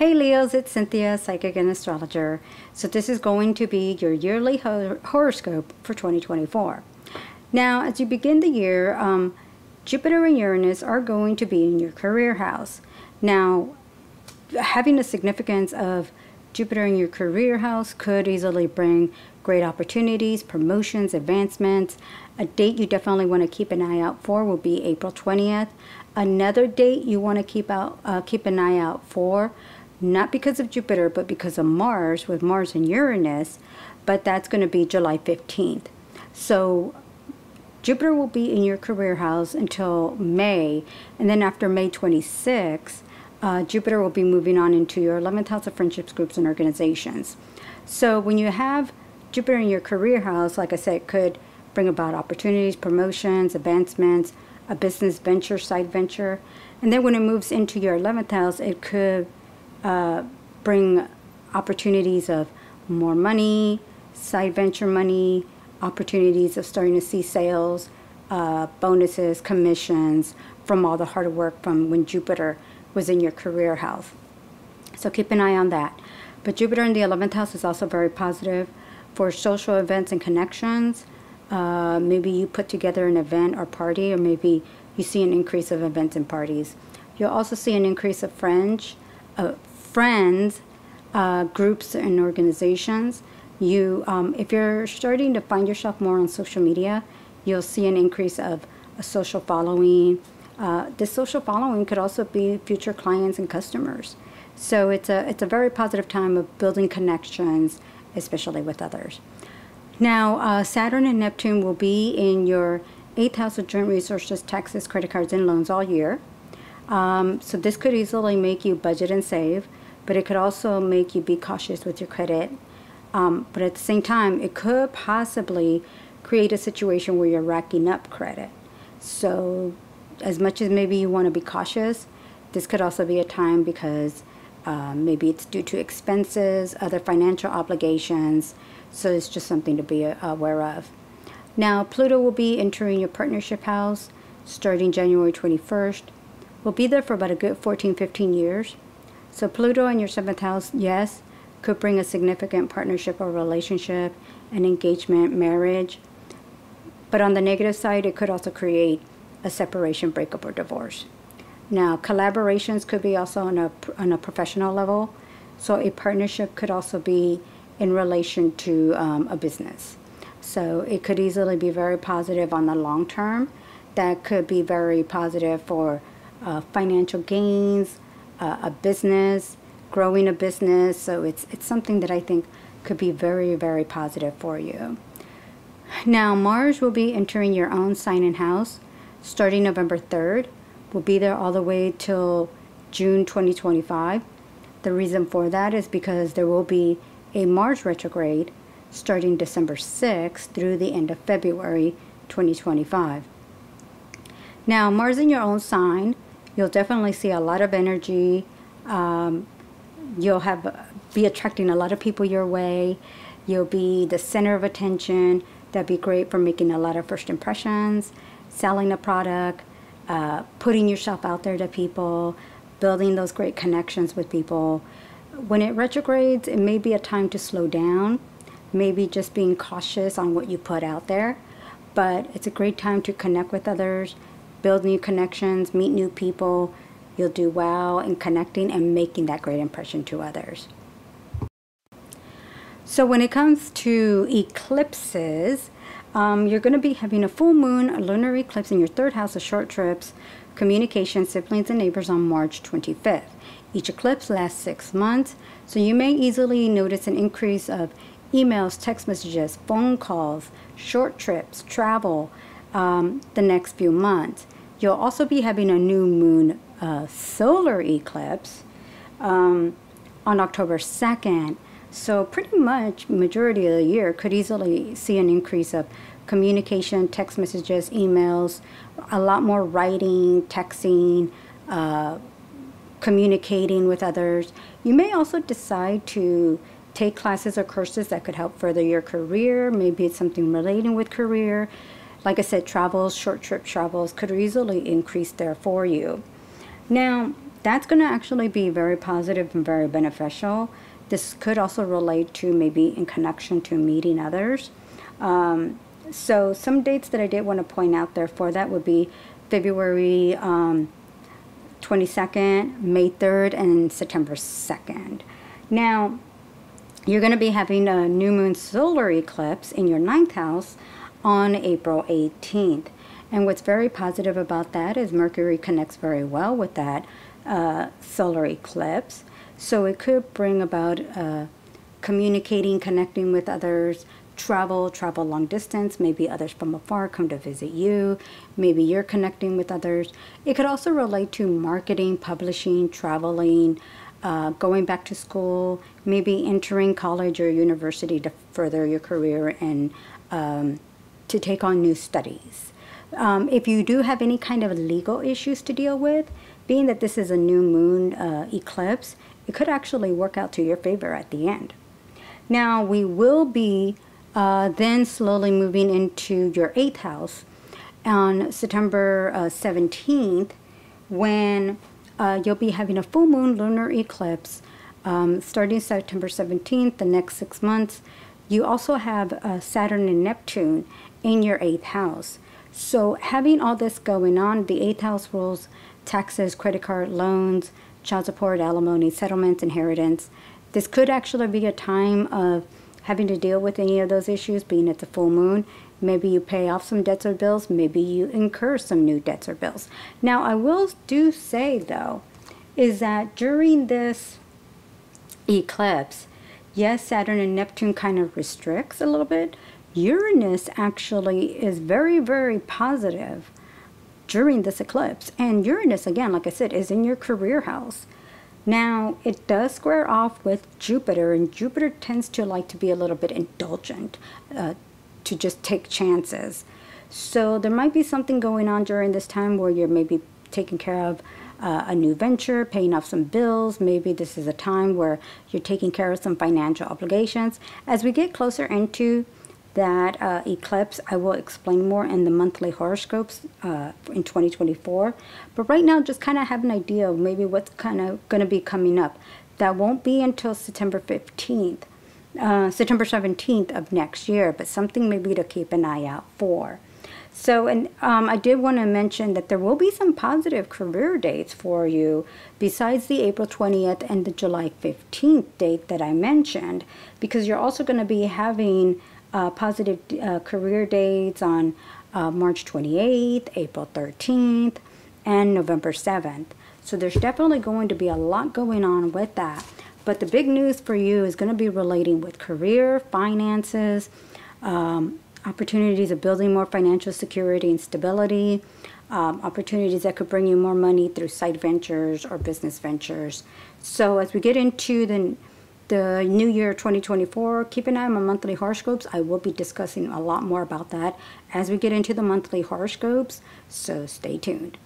Hey Leos, it's Cynthia, psychic and astrologer. So this is going to be your yearly hor- horoscope for 2024. Now, as you begin the year, um, Jupiter and Uranus are going to be in your career house. Now, having the significance of Jupiter in your career house could easily bring great opportunities, promotions, advancements. A date you definitely want to keep an eye out for will be April 20th. Another date you want to keep out uh, keep an eye out for, not because of Jupiter, but because of Mars with Mars and Uranus, but that's going to be July 15th. So Jupiter will be in your career house until May, and then after May 26th, uh, Jupiter will be moving on into your 11th house of friendships, groups, and organizations. So when you have Jupiter in your career house, like I said, it could bring about opportunities, promotions, advancements, a business venture, side venture. And then when it moves into your 11th house, it could uh, bring opportunities of more money, side venture money, opportunities of starting to see sales, uh, bonuses, commissions from all the hard work from when Jupiter was in your career house. So keep an eye on that. But Jupiter in the 11th house is also very positive for social events and connections. Uh, maybe you put together an event or party, or maybe you see an increase of events and parties. You'll also see an increase of friends, uh, friends, uh, groups, and organizations. You, um, if you're starting to find yourself more on social media, you'll see an increase of a social following, uh, this social following could also be future clients and customers. So it's a, it's a very positive time of building connections, especially with others. Now, uh, Saturn and Neptune will be in your eighth house of joint resources, taxes, credit cards, and loans all year. Um, so this could easily make you budget and save, but it could also make you be cautious with your credit. Um, but at the same time, it could possibly create a situation where you're racking up credit. So as much as maybe you want to be cautious, this could also be a time because uh, maybe it's due to expenses, other financial obligations. So it's just something to be aware of. Now, Pluto will be entering your partnership house starting January 21st. We'll be there for about a good 14, 15 years. So Pluto in your seventh house, yes, could bring a significant partnership or relationship, an engagement, marriage. But on the negative side, it could also create a separation, breakup, or divorce. Now, collaborations could be also on a, on a professional level. So a partnership could also be in relation to um, a business. So it could easily be very positive on the long term. That could be very positive for uh, financial gains, a business, growing a business. So it's, it's something that I think could be very, very positive for you. Now, Mars will be entering your own sign in house starting November 3rd. We'll be there all the way till June 2025. The reason for that is because there will be a Mars retrograde starting December 6th through the end of February 2025. Now, Mars in your own sign, you'll definitely see a lot of energy. Um, you'll have be attracting a lot of people your way. You'll be the center of attention. That'd be great for making a lot of first impressions selling a product, uh, putting yourself out there to people, building those great connections with people. When it retrogrades, it may be a time to slow down, maybe just being cautious on what you put out there. But it's a great time to connect with others, build new connections, meet new people. You'll do well in connecting and making that great impression to others. So, when it comes to eclipses, um, you're going to be having a full moon, a lunar eclipse in your third house of short trips, communication, siblings, and neighbors on March 25th. Each eclipse lasts six months, so you may easily notice an increase of emails, text messages, phone calls, short trips, travel um, the next few months. You'll also be having a new moon uh, solar eclipse um, on October 2nd. So pretty much majority of the year could easily see an increase of communication, text messages, emails, a lot more writing, texting, uh, communicating with others. You may also decide to take classes or courses that could help further your career. Maybe it's something relating with career. Like I said, travels, short trip travels could easily increase there for you. Now, that's going to actually be very positive and very beneficial. This could also relate to maybe in connection to meeting others. Um, so some dates that I did want to point out there for that would be February um, 22nd, May 3rd, and September 2nd. Now, you're going to be having a new moon solar eclipse in your ninth house on April 18th. And what's very positive about that is Mercury connects very well with that uh, solar eclipse. So it could bring about uh, communicating, connecting with others, travel, travel long distance. Maybe others from afar come to visit you. Maybe you're connecting with others. It could also relate to marketing, publishing, traveling, uh, going back to school, maybe entering college or university to further your career and um, to take on new studies. Um, if you do have any kind of legal issues to deal with, being that this is a new moon uh, eclipse, it could actually work out to your favor at the end. Now, we will be uh, then slowly moving into your eighth house on September uh, 17th when uh, you'll be having a full moon lunar eclipse um, starting September 17th, the next six months. You also have uh, Saturn and Neptune in your eighth house. So, having all this going on, the eighth house rules taxes, credit card loans, child support, alimony, settlements, inheritance. This could actually be a time of having to deal with any of those issues, being at the full moon. Maybe you pay off some debts or bills, maybe you incur some new debts or bills. Now, I will do say though, is that during this eclipse, yes, Saturn and Neptune kind of restricts a little bit. Uranus actually is very, very positive during this eclipse. And Uranus, again, like I said, is in your career house. Now, it does square off with Jupiter, and Jupiter tends to like to be a little bit indulgent, uh, to just take chances. So there might be something going on during this time where you're maybe taking care of uh, a new venture, paying off some bills. Maybe this is a time where you're taking care of some financial obligations. As we get closer into that uh, eclipse I will explain more in the monthly horoscopes uh, in 2024. But right now, just kind of have an idea of maybe what's kind of going to be coming up. That won't be until September 15th, uh, September 17th of next year, but something maybe to keep an eye out for. So, and um, I did want to mention that there will be some positive career dates for you besides the April 20th and the July 15th date that I mentioned, because you're also going to be having uh, positive uh, career dates on uh, March 28th, April 13th, and November 7th. So there's definitely going to be a lot going on with that. But the big news for you is going to be relating with career, finances, um, opportunities of building more financial security and stability, um, opportunities that could bring you more money through side ventures or business ventures. So as we get into the the new year 2024, keep an eye on my monthly horoscopes. I will be discussing a lot more about that as we get into the monthly horoscopes, so stay tuned.